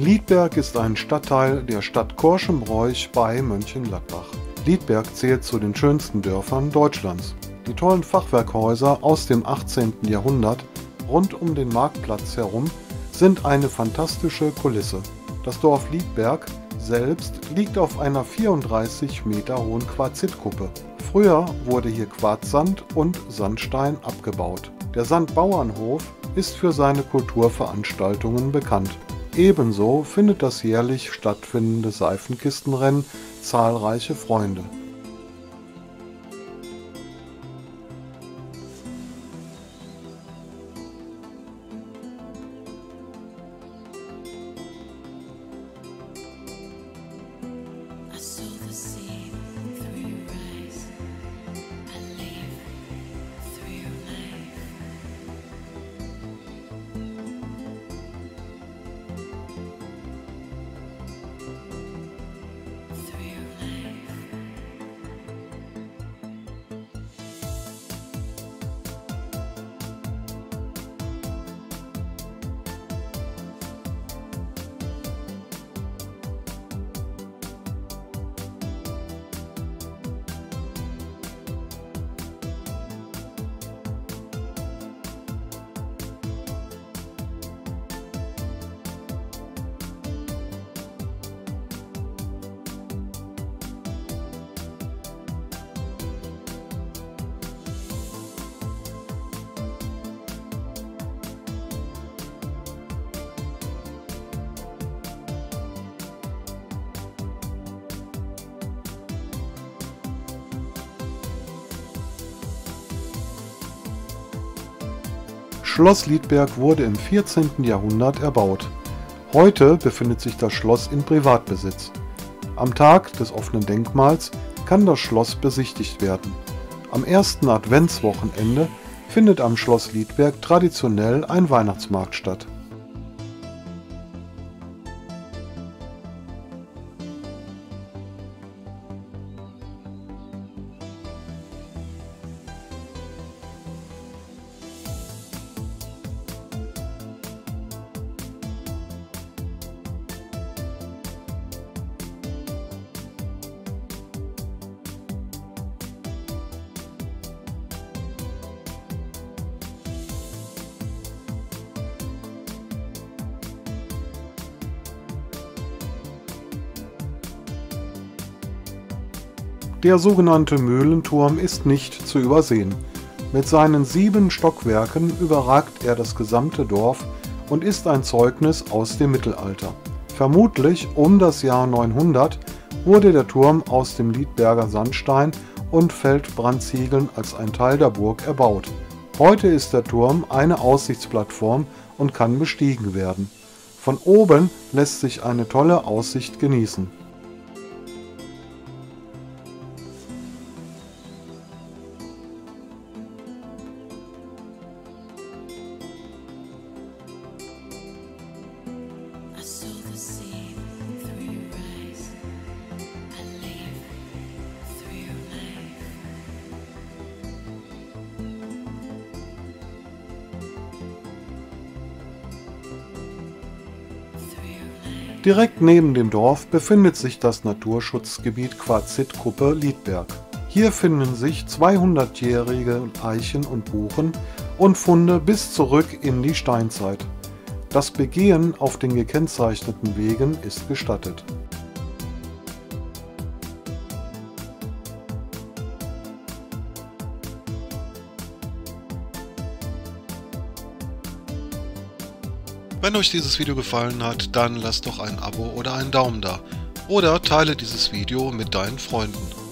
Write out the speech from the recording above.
Liedberg ist ein Stadtteil der Stadt Korschenbroich bei Mönchengladbach. Liedberg zählt zu den schönsten Dörfern Deutschlands. Die tollen Fachwerkhäuser aus dem 18. Jahrhundert rund um den Marktplatz herum sind eine fantastische Kulisse. Das Dorf Liedberg selbst liegt auf einer 34 Meter hohen Quarzitkuppe. Früher wurde hier Quarzsand und Sandstein abgebaut. Der Sandbauernhof ist für seine Kulturveranstaltungen bekannt. Ebenso findet das jährlich stattfindende Seifenkistenrennen zahlreiche Freunde. Schloss Liedberg wurde im 14. Jahrhundert erbaut. Heute befindet sich das Schloss in Privatbesitz. Am Tag des offenen Denkmals kann das Schloss besichtigt werden. Am ersten Adventswochenende findet am Schloss Liedberg traditionell ein Weihnachtsmarkt statt. Der sogenannte Mühlenturm ist nicht zu übersehen. Mit seinen sieben Stockwerken überragt er das gesamte Dorf und ist ein Zeugnis aus dem Mittelalter. Vermutlich um das Jahr 900 wurde der Turm aus dem Liedberger Sandstein und Feldbrandziegeln als ein Teil der Burg erbaut. Heute ist der Turm eine Aussichtsplattform und kann bestiegen werden. Von oben lässt sich eine tolle Aussicht genießen. Direkt neben dem Dorf befindet sich das Naturschutzgebiet Quarzitgruppe Liedberg. Hier finden sich 200-jährige Eichen und Buchen und Funde bis zurück in die Steinzeit. Das Begehen auf den gekennzeichneten Wegen ist gestattet. Wenn euch dieses Video gefallen hat, dann lasst doch ein Abo oder einen Daumen da. Oder teile dieses Video mit deinen Freunden.